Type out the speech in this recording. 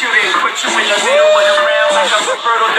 you, then put you in the middle of the round like a Roberto